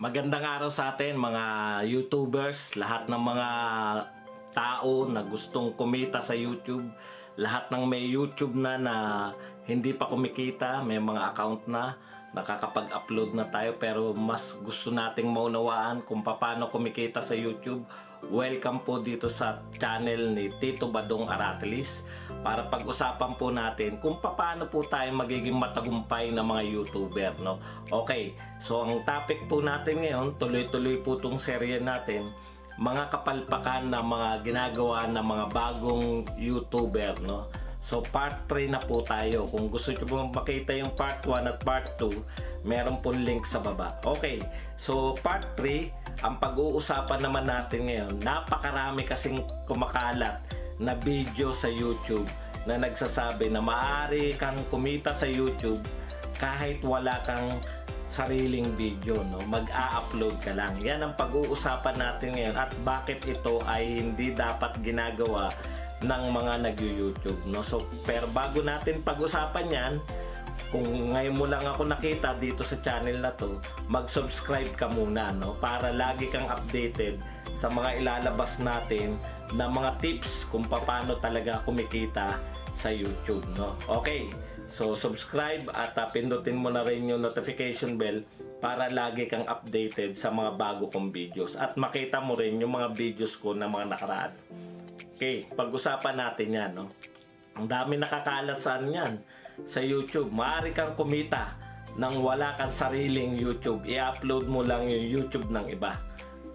Magandang araw sa atin mga YouTubers, lahat ng mga tao na gustong kumita sa YouTube, lahat ng may YouTube na na hindi pa kumikita, may mga account na, nakakapag-upload na tayo pero mas gusto nating maunawaan kung paano kumikita sa YouTube. Welcome po dito sa channel ni Tito Badong Aratilis para pag-usapan po natin kung paano po tayo magiging matagumpay na mga YouTuber. No? Okay, so ang topic po natin ngayon, tuloy-tuloy po itong serye natin, mga kapalpakan na mga ginagawa ng mga bagong YouTuber. No? So part 3 na po tayo. Kung gusto nyo pong makita yung part 1 at part 2, meron pong link sa baba. Okay, so part 3, ang pag-uusapan naman natin ngayon, napakarami kasing kumakalat na video sa YouTube na nagsasabi na maaari kang kumita sa YouTube kahit wala kang sariling video no mag-a-upload ka lang yan ang pag-uusapan natin ngayon at bakit ito ay hindi dapat ginagawa ng mga nag-YouTube no? So pero bago natin pag-usapan yan kung ngayon mo lang ako nakita dito sa channel na to mag-subscribe ka muna no? Para lagi kang updated sa mga ilalabas natin na mga tips kung paano talaga kumikita sa YouTube no? Okay so subscribe at uh, pindutin mo na rin yung notification bell para lagi kang updated sa mga bago kong videos. At makita mo rin yung mga videos ko na mga nakaraan Okay, pag-usapan natin yan, no? Ang dami nakakalat sa ano yan, sa YouTube. Maaari kang kumita nang wala kang sariling YouTube. I-upload mo lang yung YouTube ng iba.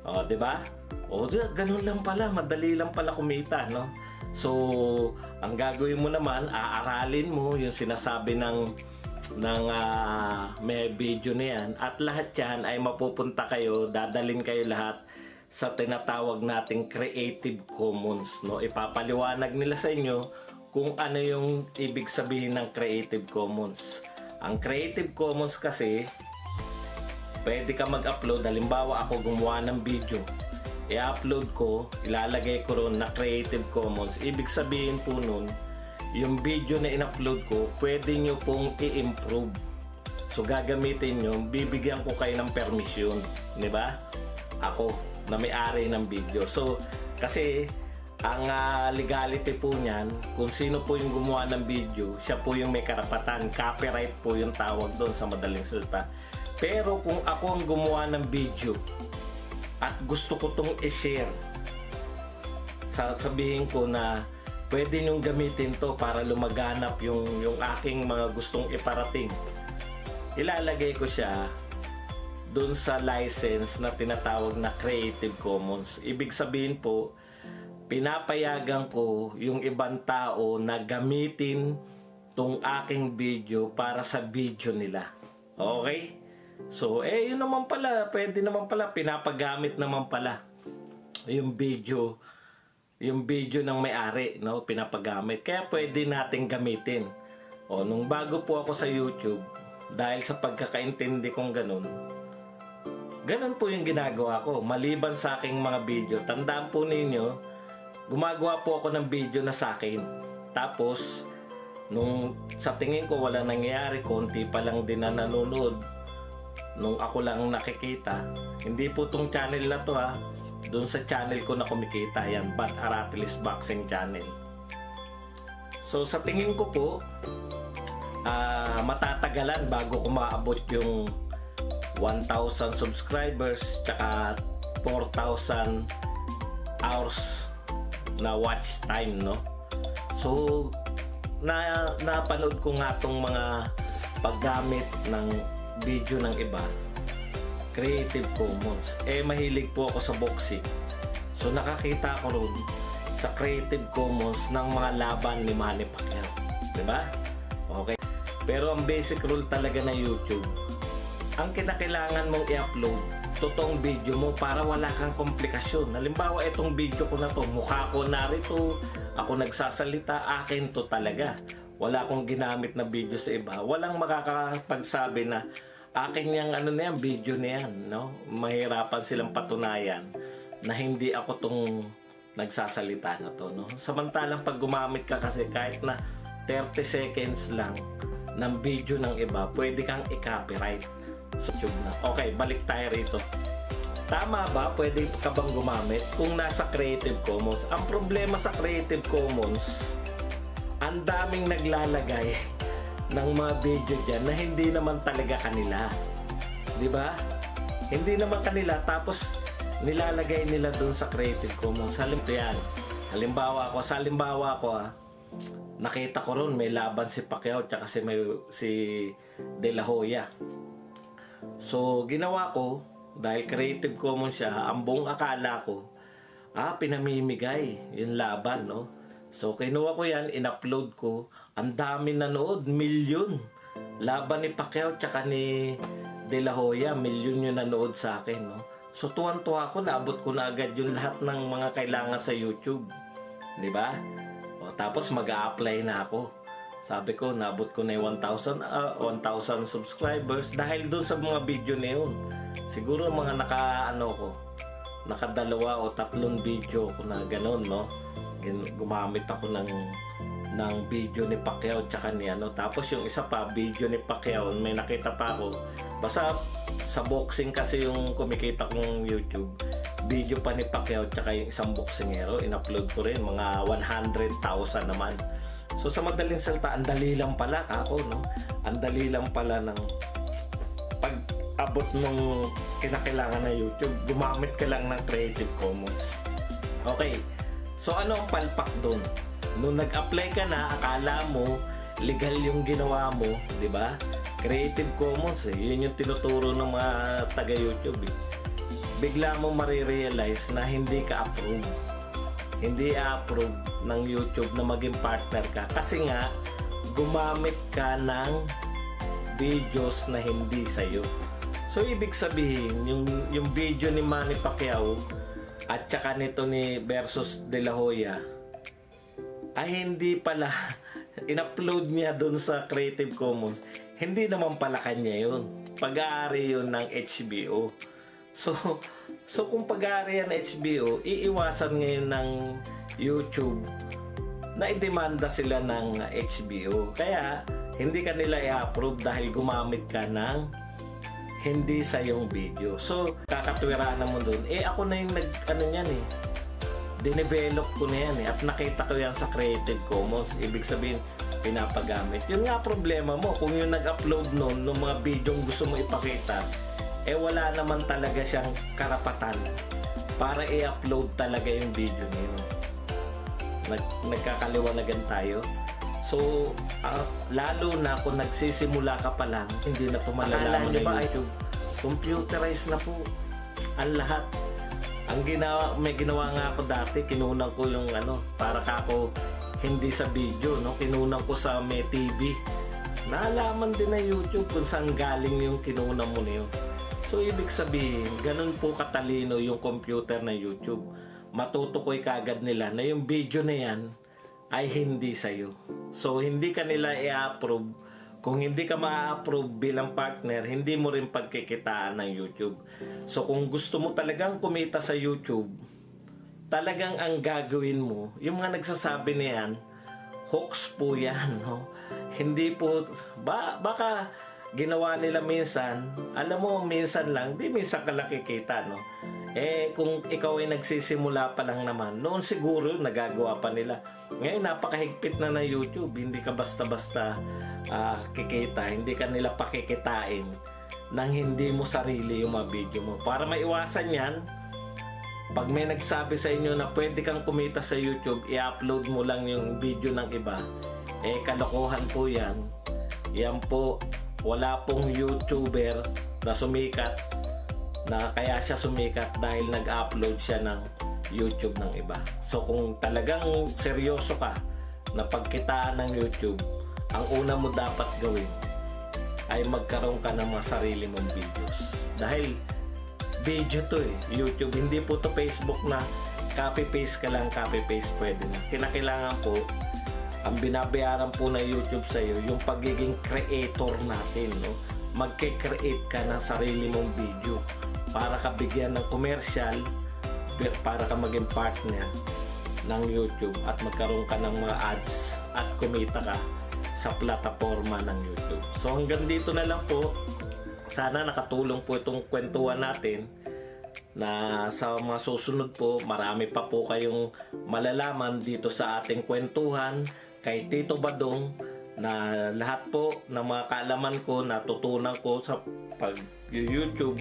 O, di ba? O, di, ganun lang pala. Madali lang pala kumita, no? So, ang gagawin mo naman, aaralin mo yung sinasabi ng ng uh, may video na yan at lahat yan ay mapupunta kayo, dadalin kayo lahat sa tinatawag nating Creative Commons. No? Ipapaliwanag nila sa inyo kung ano yung ibig sabihin ng Creative Commons. Ang Creative Commons kasi, pwede ka mag-upload. Halimbawa, ako gumawa ng video. I-upload ko, ilalagay ko ron na Creative Commons. Ibig sabihin po nun, yung video na in-upload ko, pwede nyo pong i-improve. So, gagamitin nyo, bibigyan ko kayo ng permission. Ba? Ako, na may-ari ng video. So, kasi ang uh, legality po niyan, kung sino po yung gumawa ng video, siya po yung may karapatan. Copyright po yung tawag doon sa madaling salita. Pero kung ako ang gumawa ng video at gusto ko tong i-share, sasabihin ko na pwede nyong gamitin to para lumaganap yung, yung aking mga gustong iparating. Ilalagay ko siya dun sa license na tinatawag na Creative Commons. Ibig sabihin po, pinapayagan ko yung ibang tao na gamitin tong aking video para sa video nila. Okay? So, eh, yun naman pala, pwede naman pala, pinapagamit naman pala yung video, yung video ng may-ari, no? Pinapagamit. Kaya pwede nating gamitin. O, nung bago po ako sa YouTube, dahil sa pagkakaintindi kong ganun, Ganon po yung ginagawa ko. Maliban sa aking mga video, tandaan po ninyo, gumagawa po ako ng video na sa akin. Tapos, nung sa tingin ko wala nangyayari, konti pa lang din na nanonood, nung ako lang nakikita, hindi po tong channel na to ha, doon sa channel ko na kumikita yan, Bad Aratilis Boxing Channel. So sa tingin ko po, uh, matatagalan bago ko maabot yung 1,000 subscribers tsaka 4,000 hours na watch time no? So na napanood ko nga tong mga paggamit ng video ng iba. Creative Commons. Eh mahilig po ako sa boxing. So nakakita ko ron sa Creative Commons ng mga laban ni Manny Pacquiao. Di ba okay. Pero ang basic rule talaga ng YouTube ang kinakailangan mong i-upload totoong video mo para wala kang komplikasyon. Halimbawa, itong video ko na to, mukha ko narito, ako nagsasalita, akin to talaga. Wala akong ginamit na video sa iba. Walang makakapagsabi na akin yung ano na yan, video na yan. No? Mahirapan silang patunayan na hindi ako tong nagsasalita na to. No? Samantalang pag gumamit ka kasi kahit na 30 seconds lang ng video ng iba, pwede kang i-copyright sa YouTube na. Okay, balik tayo rito. Tama ba? Pwede ka bang gumamit kung nasa Creative Commons? Ang problema sa Creative Commons, ang daming naglalagay ng mga video dyan na hindi naman talaga kanila. Di ba? Hindi naman kanila. Tapos, nilalagay nila dun sa Creative Commons. Halimbawa yan. Halimbawa ko, sa halimbawa ko ah, nakita ko ron may laban si Pacquiao tsaka si, may, si De La Hoya. So, ginawa ko, dahil Creative Commons siya, ang buong akala ko, ah, pinamimigay yung laban, no? So, kinuha ko yan, in-upload ko, ang dami nanood, milyon. Laban ni Pacquiao tsaka ni De La Hoya, milyon yung nanood sa akin, no? So, tuwan-tuwa ako, naabot ko na agad yung lahat ng mga kailangan sa YouTube. Di ba? O, tapos mag-a-apply na ako. Sabi ko, nabot ko na yung 1,000 ah, 1,000 subscribers dahil doon sa mga video na yun. Siguro mga naka, ano ko, nakadalawa o tatlong video ko na ganun, no? Gumamit ako ng ng video ni Pacquiao tsaka ni ano. Tapos yung isa pa, video ni Pacquiao, may nakita pa ako. Basta sa boxing kasi yung kumikita kong YouTube. Video pa ni Pacquiao tsaka yung isang boxingero. In-upload ko rin, mga 100,000 naman. So sa madaling salita, ang dali lang pala ako, no? Ang dali lang pala ng pag abot nung kinakailangan na YouTube, gumamit ka lang ng Creative Commons. Okay. So ano ang palpak doon? Nung nag-apply ka na, akala mo legal yung ginawa mo, 'di ba? Creative Commons, eh. yun yung tinuturo ng mga taga YouTube. Eh. Bigla mo marirealize na hindi ka approve. Hindi approve ng YouTube na maging partner ka kasi nga gumamit ka ng videos na hindi sa'yo. So, ibig sabihin, yung, yung video ni Manny Pacquiao at saka nito ni versus De La Hoya ay hindi pala in-upload niya doon sa Creative Commons. Hindi naman pala kanya yun. Pag-aari yun ng HBO. So, so kung pag-aari yan HBO, iiwasan ngayon ng YouTube na idemanda sila ng HBO. Kaya, hindi ka nila i-approve dahil gumamit ka ng hindi sa yung video. So, kakatwiraan mo dun. Eh, ako na yung nag, ano yan eh. Dinevelop ko na yan eh. At nakita ko yan sa Creative Commons. Ibig sabihin, pinapagamit. Yun nga problema mo. Kung yung nag-upload nun, ng mga video gusto mo ipakita, eh wala naman talaga siyang karapatan para i-upload talaga yung video niyo. Nag, nagkakaliwanagan tayo. So, ah, lalo na kung nagsisimula ka pa lang, hindi na tumalalaman na ba, YouTube. Computerized na po ang lahat. Ang ginawa, may ginawa nga ako dati, kinunan ko yung ano, para ka ako hindi sa video, no? Kinunan ko sa may TV. Naalaman din na YouTube kung saan galing yung kinunan mo na yun. So, ibig sabihin, ganun po katalino yung computer na YouTube. Matutukoy kagad nila na yung video na yan ay hindi sa'yo. So, hindi ka nila i-approve. Kung hindi ka ma-approve bilang partner, hindi mo rin pagkikitaan ng YouTube. So, kung gusto mo talagang kumita sa YouTube, talagang ang gagawin mo, yung mga nagsasabi na yan, hoax po yan. No? Hindi po, ba, baka ginawa nila minsan, alam mo, minsan lang, di minsan ka nakikita, no? Eh, kung ikaw ay nagsisimula pa lang naman, noon siguro nagagawa pa nila. Ngayon, napakahigpit na ng YouTube. Hindi ka basta-basta ah, kikita. Hindi ka nila pakikitain nang hindi mo sarili yung mga video mo. Para maiwasan yan, pag may nagsabi sa inyo na pwede kang kumita sa YouTube, i-upload mo lang yung video ng iba, eh kalokohan po yan. Yan po, wala pong YouTuber na sumikat na kaya siya sumikat dahil nag-upload siya ng YouTube ng iba. So kung talagang seryoso ka na pagkitaan ng YouTube, ang una mo dapat gawin ay magkaroon ka ng mga sarili mong videos. Dahil video to eh, YouTube. Hindi po to Facebook na copy-paste ka lang, copy-paste pwede na. Kinakailangan po, ang binabayaran po ng YouTube sa iyo, yung pagiging creator natin, no? Magke-create ka ng sarili mong video para ka bigyan ng commercial, para ka maging partner ng YouTube at magkaroon ka ng mga ads at kumita ka sa plataforma ng YouTube. So hanggang dito na lang po. sana nakatulong po itong kwentuhan natin na sa mga susunod po, marami pa po kayong malalaman dito sa ating kwentuhan kay Tito Badong na lahat po ng mga kaalaman ko, natutunan ko sa pag-YouTube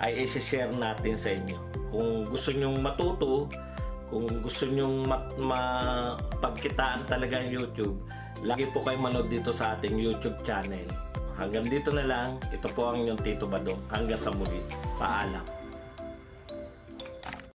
ay isi-share natin sa inyo. Kung gusto nyong matuto, kung gusto nyong ma- mapagkitaan talaga ang YouTube, lagi po kayo manood dito sa ating YouTube channel. Hanggang dito na lang, ito po ang inyong Tito Badong. Hanggang sa muli. Paalam.